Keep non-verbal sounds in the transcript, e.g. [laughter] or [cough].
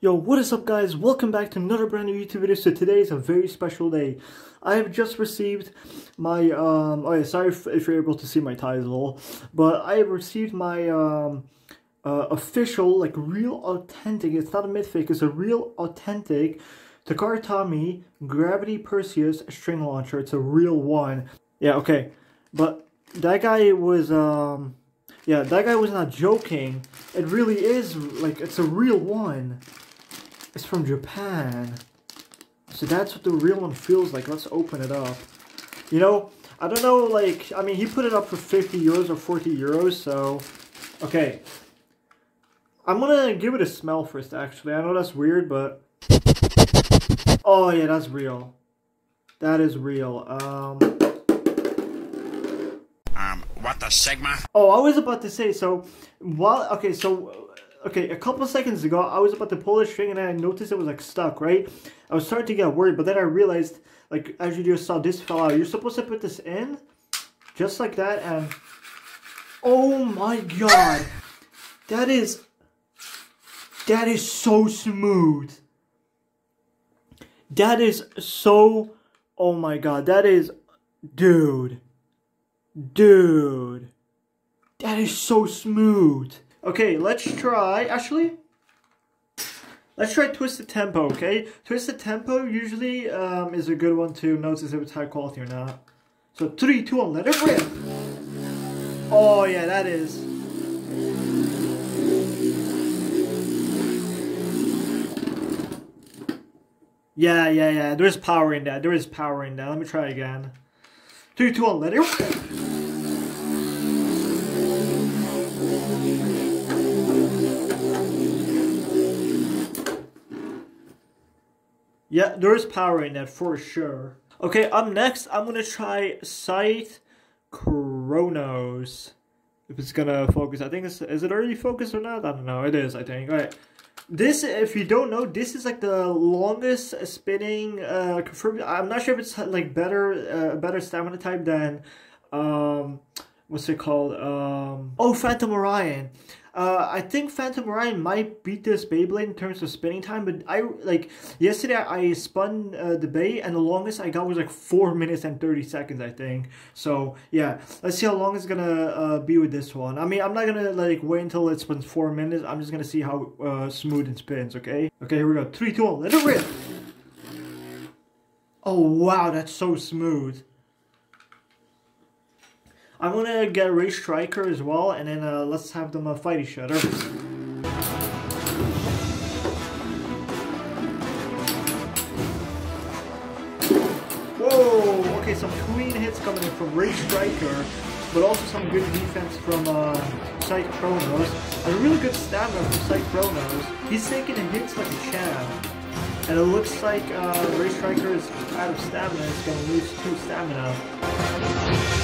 Yo, what is up guys? Welcome back to another brand new YouTube video. So today is a very special day. I have just received my, um, oh yeah, sorry if, if you're able to see my title, but I have received my, um, uh, official, like real authentic, it's not a myth it's a real authentic Takara Tomy Gravity Perseus string launcher. It's a real one. Yeah, okay. But that guy was, um, yeah, that guy was not joking. It really is, like, it's a real one. It's from Japan. So that's what the real one feels like. Let's open it up. You know, I don't know, like, I mean, he put it up for 50 euros or 40 euros, so... Okay. I'm gonna give it a smell first, actually. I know that's weird, but... [laughs] Oh, yeah, that's real. That is real. Um... Um, what the Sigma? Oh, I was about to say, so, while... Okay, so okay, a couple seconds ago, I was about to pull the string and I noticed it was like stuck, right? I was starting to get worried, but then I realized, like, as you just saw, this fell out. You're supposed to put this in, just like that, and oh my god, that is, that is so smooth. That is so, oh my god, that is, dude, dude, that is so smooth. Okay, let's try, actually, let's try Twisted Tempo, okay? Twisted Tempo usually um, is a good one to notice if it's high quality or not. So, 3, 2, 1, let it rip! Oh, yeah, that is. Yeah, yeah, yeah, there is power in that, there is power in that. Let me try again. 3, 2, 1, let it rip! Yeah, there is power in that for sure. Okay, up next, I'm gonna try Scythe Kronos. If it's gonna focus, I think it's is it already focused or not? I don't know. It is, I think. All right. This, if you don't know, this is like the longest spinning uh, confirmed. I'm not sure if it's like better, uh, better stamina type than, um, what's it called? Um, oh, Phantom Orion. Uh, I think Phantom Orion might beat this Beyblade in terms of spinning time, but I like yesterday I spun uh, the Bey and the longest I got was like four [laughs] minutes and thirty seconds, I think. So yeah, let's see how long it's gonna uh, be with this one. I mean, I'm not gonna like wait until it spins four minutes. I'm just gonna see how uh, smooth it spins. Okay. Okay, here we go. Three, two, one, let it rip. Oh wow, that's so smooth. I'm gonna get Ray Striker as well, and then uh, let's have them uh, fight each other. Whoa! Okay, some clean hits coming in from Ray Striker, but also some good defense from uh, Kronos. A really good stamina from Kronos. He's taking hits like a champ. And it looks like uh, Ray Striker is out of stamina. He's gonna lose two stamina.